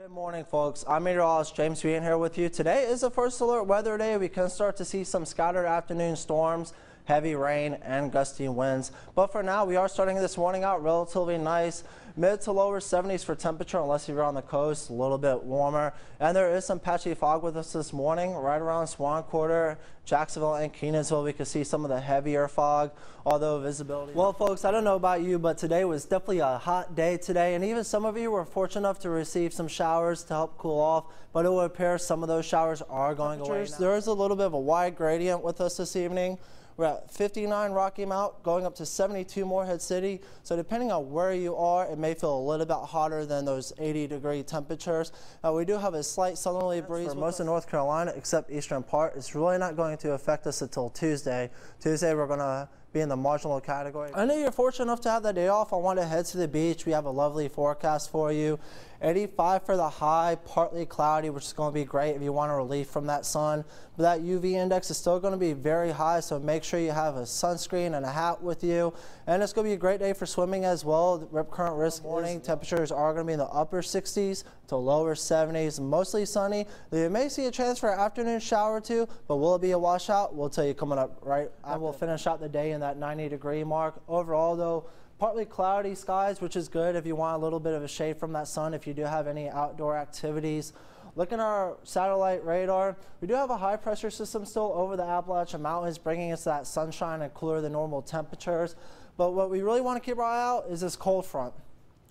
Good morning, folks. I'm meteorologist James Wheaton here with you. Today is the first alert weather day. We can start to see some scattered afternoon storms heavy rain and gusty winds. But for now, we are starting this morning out relatively nice. Mid to lower 70s for temperature unless you're on the coast, a little bit warmer. And there is some patchy fog with us this morning right around Swanquarter, Jacksonville and Kenansville. We can see some of the heavier fog, although visibility. Well, folks, I don't know about you, but today was definitely a hot day today. And even some of you were fortunate enough to receive some showers to help cool off. But it would appear some of those showers are going away. Now. There is a little bit of a wide gradient with us this evening. We're at 59 Rocky Mount, going up to 72 Morehead City. So depending on where you are, it may feel a little bit hotter than those 80 degree temperatures. Uh, we do have a slight southerly breeze for most of North Carolina, except eastern part. It's really not going to affect us until Tuesday. Tuesday, we're going to be in the marginal category. I know you're fortunate enough to have that day off. I want to head to the beach. We have a lovely forecast for you. 85 for the high, partly cloudy, which is going to be great if you want a relief from that sun. But that UV index is still going to be very high, so make sure you have a sunscreen and a hat with you. And it's going to be a great day for swimming as well. The rip current risk warning temperatures are going to be in the upper 60s to lower 70s, mostly sunny. You may see a chance for an afternoon shower or two, but will it be a washout? We'll tell you coming up right. I will finish out the day in that 90 degree mark. Overall, though, partly cloudy skies, which is good if you want a little bit of a shade from that sun, if you do have any outdoor activities. Looking at our satellite radar, we do have a high pressure system still over the Appalachian Mountains, bringing us that sunshine and cooler than normal temperatures. But what we really want to keep our eye out is this cold front.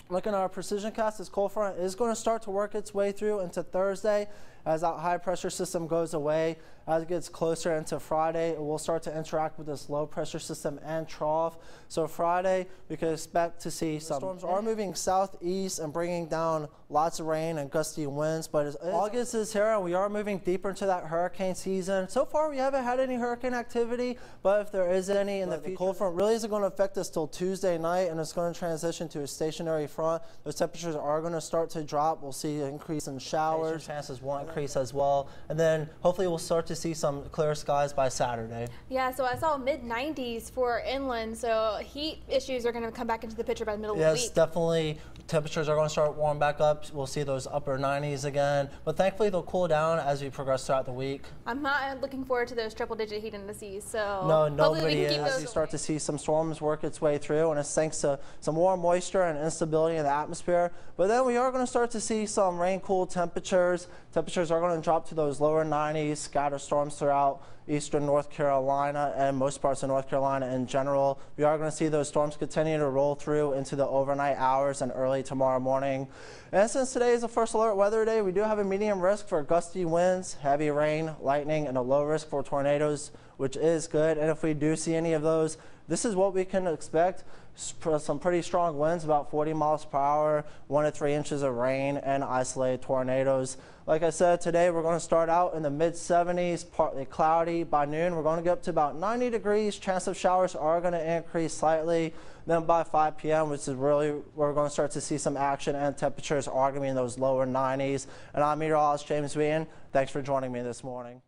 Looking at our precision cast, this cold front is going to start to work its way through into Thursday as that high pressure system goes away. As it gets closer into Friday, it will start to interact with this low pressure system and trough. So Friday, we could expect to see some storms are moving southeast and bringing down lots of rain and gusty winds. But August is here and we are moving deeper into that hurricane season. So far, we haven't had any hurricane activity, but if there is any in the, the cold front really isn't going to affect us till Tuesday night and it's going to transition to a stationary front. Those temperatures are going to start to drop. We'll see an increase in showers. Chances will increase as well. And then hopefully we'll start to see some clear skies by Saturday. Yeah, so I saw mid 90s for inland, so heat issues are going to come back into the picture by the middle yes, of the week. Yes, definitely. Temperatures are going to start warming back up. We'll see those upper 90s again, but thankfully they'll cool down as we progress throughout the week. I'm not looking forward to those triple digit heat indices, so no, nobody is. As you start to see some storms work its way through, and it's thanks to some warm moisture and instability in the atmosphere. But then we are going to start to see some rain cool temperatures. Temperatures are going to drop to those lower 90s, scatter storms throughout eastern North Carolina and most parts of North Carolina in general. We are going to see those storms continue to roll through into the overnight hours and early tomorrow morning. And since today is the first alert weather day, we do have a medium risk for gusty winds, heavy rain, lightning, and a low risk for tornadoes, which is good. And if we do see any of those, this is what we can expect. Some pretty strong winds, about 40 miles per hour, one to three inches of rain, and isolated tornadoes. Like I said, today we're going to start out in the mid 70s, partly cloudy. By noon, we're going to get up to about 90 degrees. Chance of showers are going to increase slightly. Then by 5 p.m., which is really where we're going to start to see some action and temperatures are going to be in those lower 90s. And I'm meteorologist James Wheaton. Thanks for joining me this morning.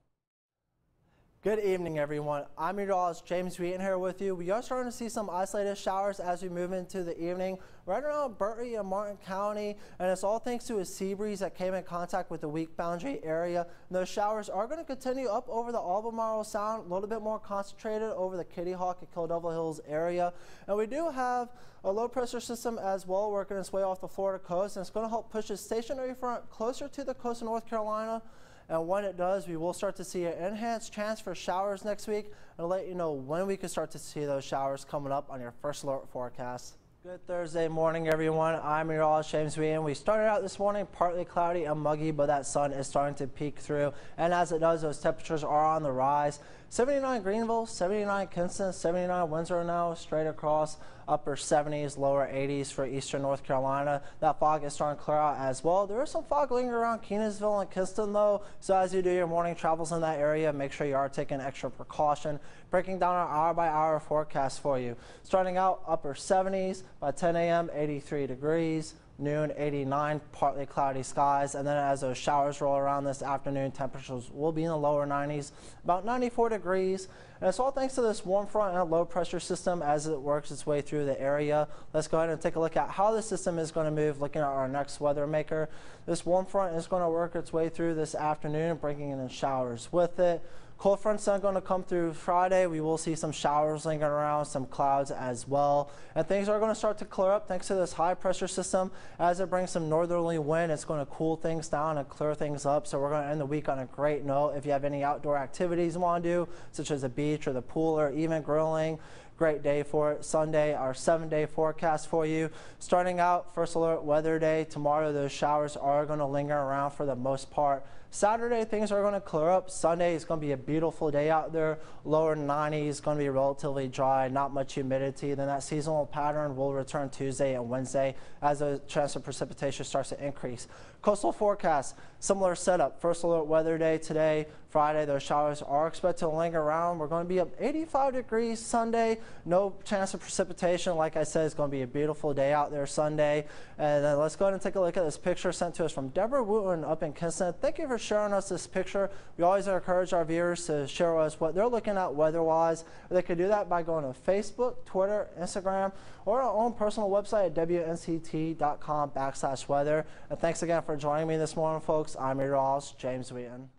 Good evening, everyone. I'm your meteorologist James Wheaton here with you. We are starting to see some isolated showers as we move into the evening right around Bertie and Martin County, and it's all thanks to a sea breeze that came in contact with the weak boundary area. And those showers are going to continue up over the Albemarle Sound, a little bit more concentrated over the Kitty Hawk and Kill Devil Hills area. And we do have a low pressure system as well working its way off the Florida coast, and it's going to help push a stationary front closer to the coast of North Carolina. And when it does, we will start to see an enhanced chance for showers next week. And I'll let you know when we can start to see those showers coming up on your first alert forecast. Good Thursday morning, everyone. I'm meteorologist James Wheaton. We started out this morning partly cloudy and muggy, but that sun is starting to peek through. And as it does, those temperatures are on the rise. 79 Greenville, 79 Kinston, 79 Windsor now, straight across upper 70s, lower 80s for eastern North Carolina. That fog is starting to clear out as well. There is some fog lingering around Kenansville and Kinston though, so as you do your morning travels in that area, make sure you are taking extra precaution. Breaking down our hour by hour forecast for you. Starting out upper 70s by 10 a.m., 83 degrees. Noon 89, partly cloudy skies. And then as those showers roll around this afternoon, temperatures will be in the lower 90s, about 94 degrees. And it's all thanks to this warm front and low pressure system as it works its way through the area. Let's go ahead and take a look at how the system is going to move looking at our next weather maker. This warm front is going to work its way through this afternoon, bringing in showers with it. Cold front's are going to come through Friday. We will see some showers lingering around, some clouds as well. And things are going to start to clear up thanks to this high pressure system. As it brings some northerly wind, it's going to cool things down and clear things up. So we're going to end the week on a great note. If you have any outdoor activities you want to do, such as the beach or the pool or even grilling, great day for it. Sunday, our seven day forecast for you. Starting out, first alert weather day. Tomorrow, those showers are going to linger around for the most part. Saturday, things are going to clear up. Sunday is going to be a beautiful day out there. Lower 90s, going to be relatively dry, not much humidity. Then that seasonal pattern will return Tuesday and Wednesday as the chance of precipitation starts to increase. Coastal forecast, similar setup. First alert weather day today. Friday, those showers are expected to linger around. We're going to be up 85 degrees Sunday. No chance of precipitation. Like I said, it's going to be a beautiful day out there Sunday. And then let's go ahead and take a look at this picture sent to us from Deborah Wooten up in Kinston. Thank you for sharing us this picture. We always encourage our viewers to share with us what they're looking at weather-wise. They can do that by going to Facebook, Twitter, Instagram, or our own personal website at wnct.com backslash weather. And thanks again for joining me this morning, folks. I'm your Ross, James Wheaton.